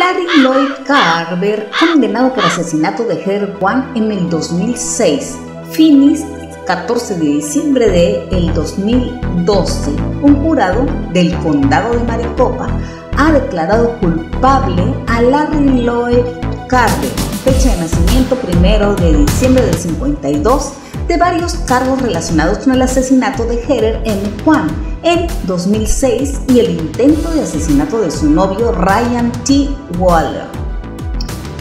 Larry Lloyd Carver, condenado por asesinato de Heather Juan en el 2006. Phoenix 14 de diciembre de el 2012, un jurado del condado de Maricopa ha declarado culpable a Larry Lloyd Carver, fecha de nacimiento primero de diciembre del 52, de varios cargos relacionados con el asesinato de Heather M. Juan en 2006 y el intento de asesinato de su novio Ryan T. Waller.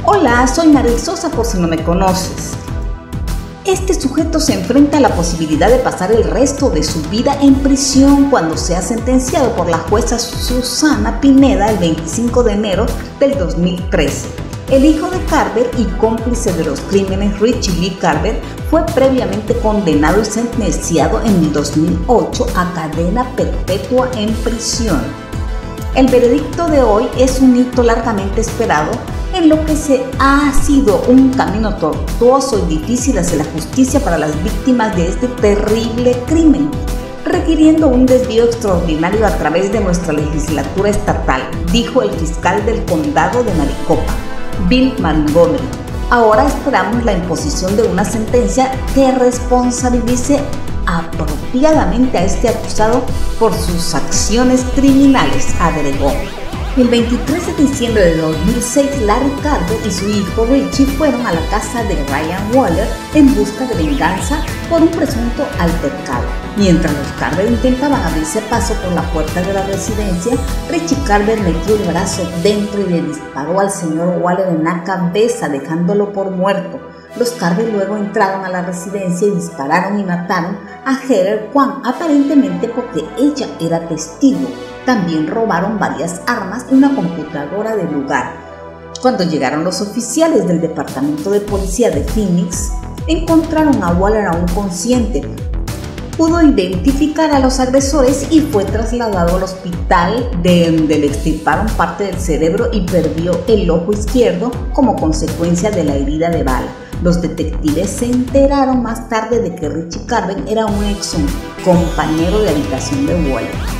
Hola, soy Maril Sosa por si no me conoces. Este sujeto se enfrenta a la posibilidad de pasar el resto de su vida en prisión cuando sea sentenciado por la jueza Susana Pineda el 25 de enero del 2013. El hijo de Carver y cómplice de los crímenes Richie Lee Carver fue previamente condenado y sentenciado en el 2008 a cadena perpetua en prisión. El veredicto de hoy es un hito largamente esperado en lo que se ha sido un camino tortuoso y difícil hacia la justicia para las víctimas de este terrible crimen, requiriendo un desvío extraordinario a través de nuestra legislatura estatal, dijo el fiscal del condado de Maricopa, Bill Montgomery. Ahora esperamos la imposición de una sentencia que responsabilice apropiadamente a este acusado por sus acciones criminales, agregó. El 23 de diciembre de 2006, Larry Carver y su hijo Richie fueron a la casa de Ryan Waller en busca de venganza por un presunto altercado. Mientras los Carver intentaban abrirse paso por la puerta de la residencia, Richie Carver metió el brazo dentro y le disparó al señor Waller en la cabeza, dejándolo por muerto. Los Carver luego entraron a la residencia y dispararon y mataron a Heather Juan, aparentemente porque ella era testigo. También robaron varias armas y una computadora del lugar. Cuando llegaron los oficiales del Departamento de Policía de Phoenix, encontraron a Waller aún consciente. Pudo identificar a los agresores y fue trasladado al hospital de donde le extirparon parte del cerebro y perdió el ojo izquierdo como consecuencia de la herida de bala. Los detectives se enteraron más tarde de que Richie Carven era un ex compañero de habitación de Waller.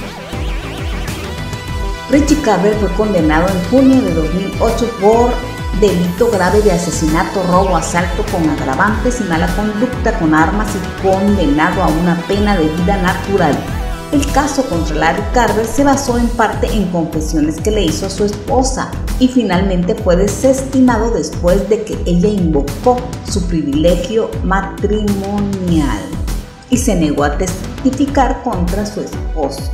Richie Carver fue condenado en junio de 2008 por delito grave de asesinato, robo, asalto con agravantes y mala conducta con armas y condenado a una pena de vida natural. El caso contra Larry Carver se basó en parte en confesiones que le hizo a su esposa y finalmente fue desestimado después de que ella invocó su privilegio matrimonial y se negó a testificar contra su esposo.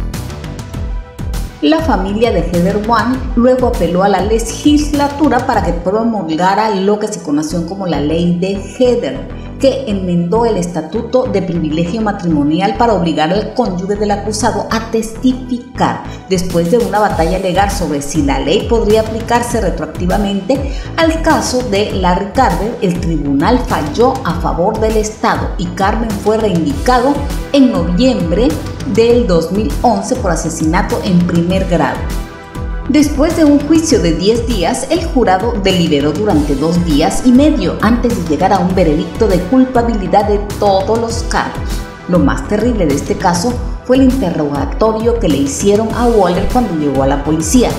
La familia de Heather One luego apeló a la legislatura para que promulgara lo que se conoció como la ley de Heather, que enmendó el estatuto de privilegio matrimonial para obligar al cónyuge del acusado a testificar después de una batalla legal sobre si la ley podría aplicarse retroactivamente al caso de Larry Carver, el tribunal falló a favor del Estado y Carmen fue reindicado en noviembre del 2011 por asesinato en primer grado. Después de un juicio de 10 días, el jurado deliberó durante dos días y medio antes de llegar a un veredicto de culpabilidad de todos los cargos. Lo más terrible de este caso fue el interrogatorio que le hicieron a Waller cuando llegó a la policía.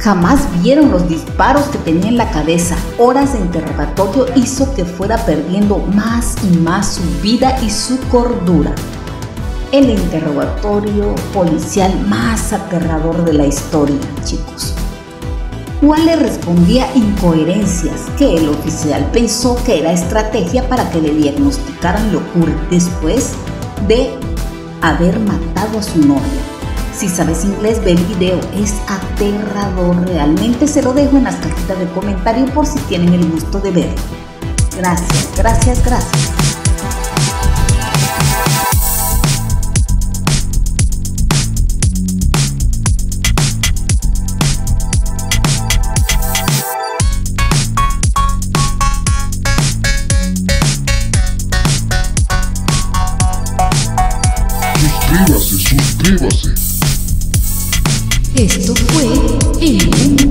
Jamás vieron los disparos que tenía en la cabeza. Horas de interrogatorio hizo que fuera perdiendo más y más su vida y su cordura el interrogatorio policial más aterrador de la historia, chicos. le respondía incoherencias que el oficial pensó que era estrategia para que le diagnosticaran locura después de haber matado a su novia. Si sabes inglés, ve el video, es aterrador realmente. Se lo dejo en las cajitas de comentario por si tienen el gusto de verlo. Gracias, gracias, gracias. Esto fue El Mundo.